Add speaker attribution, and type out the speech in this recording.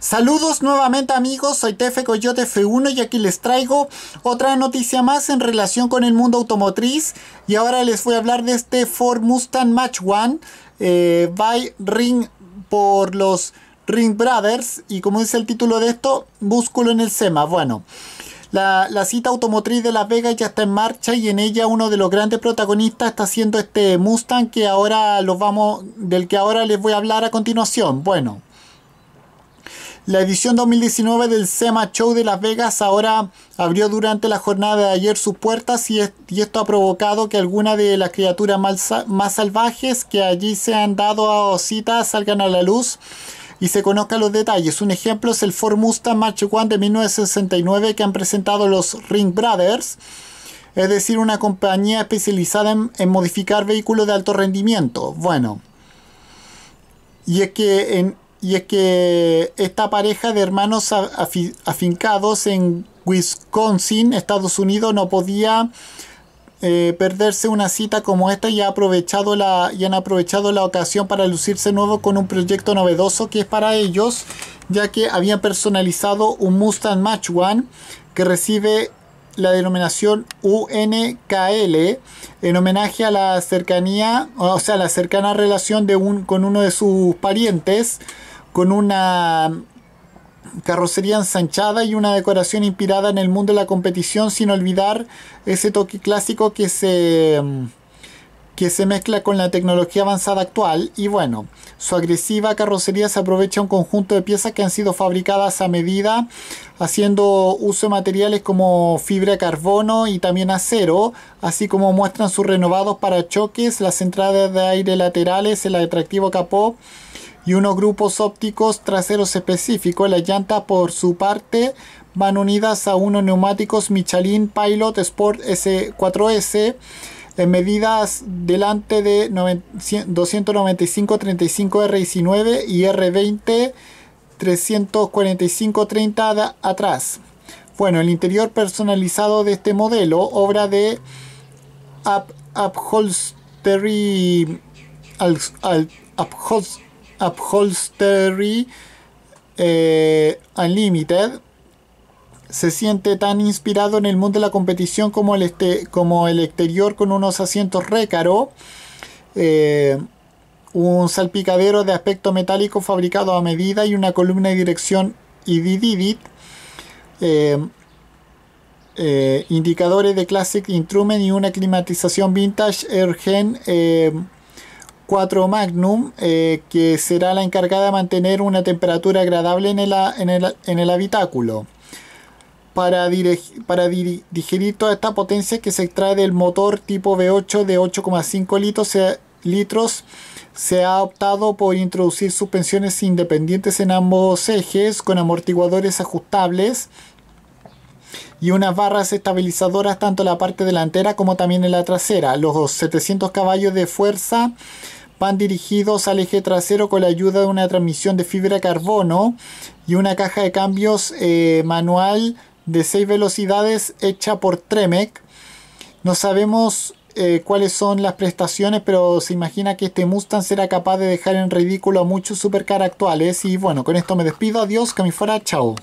Speaker 1: Saludos nuevamente amigos, soy Tefe Coyote F1 y aquí les traigo otra noticia más en relación con el mundo automotriz y ahora les voy a hablar de este Ford Mustang Match One eh, by Ring por los Ring Brothers y como dice el título de esto, músculo en el SEMA. Bueno, la, la, cita automotriz de Las Vegas ya está en marcha y en ella uno de los grandes protagonistas está siendo este Mustang que ahora los vamos, del que ahora les voy a hablar a continuación. Bueno. La edición 2019 del SEMA Show de Las Vegas ahora abrió durante la jornada de ayer sus puertas y, esto ha provocado que algunas de las criaturas más, salvajes que allí se han dado a cita salgan a la luz y se conozcan los detalles. Un ejemplo es el Ford Mustang Mach 1 de 1969 que han presentado los Ring Brothers, es decir, una compañía especializada en, en modificar vehículos de alto rendimiento. Bueno, y es que en y es que esta pareja de hermanos afincados en Wisconsin, Estados Unidos, no podía eh, perderse una cita como esta y, ha aprovechado la, y han aprovechado la ocasión para lucirse nuevo con un proyecto novedoso que es para ellos, ya que habían personalizado un Mustang Match One que recibe la denominación UNKL en homenaje a la cercanía, o sea, la cercana relación de un, con uno de sus parientes con una carrocería ensanchada y una decoración inspirada en el mundo de la competición sin olvidar ese toque clásico que se que se mezcla con la tecnología avanzada actual y bueno, su agresiva carrocería se aprovecha un conjunto de piezas que han sido fabricadas a medida haciendo uso de materiales como fibra de carbono y también acero, así como muestran sus renovados parachoques, las entradas de aire laterales, el atractivo capó y unos grupos ópticos traseros específicos. Las llantas por su parte van unidas a unos neumáticos Michelin Pilot Sport S4S en medidas delante de 295 35 R19 y R20 345 30 atrás. Bueno, el interior personalizado de este modelo, obra de Upholstery eh, Unlimited se siente tan inspirado en el mundo de la competición como el, este, como el exterior con unos asientos récaro, eh, un salpicadero de aspecto metálico fabricado a medida y una columna de dirección IDDID, eh, eh, indicadores de Classic Instrument y una climatización vintage Airgen 4 Magnum, eh, que será la encargada de mantener una temperatura agradable en el, en el, habitáculo. Para, para digerir toda esta potencia que se extrae del motor tipo V8 de 8,5 litros, litros, se ha optado por introducir suspensiones independientes en ambos ejes con amortiguadores ajustables y unas barras estabilizadoras tanto en la parte delantera como también en la trasera. Los 700 caballos de fuerza van dirigidos al eje trasero con la ayuda de una transmisión de fibra carbono y una caja de cambios eh, manual de 6 velocidades hecha por Tremec. No sabemos eh, cuáles son las prestaciones, pero se imagina que este Mustang será capaz de dejar en ridículo a muchos supercar actuales. Y bueno, con esto me despido. Adiós, que me fuera. Chao.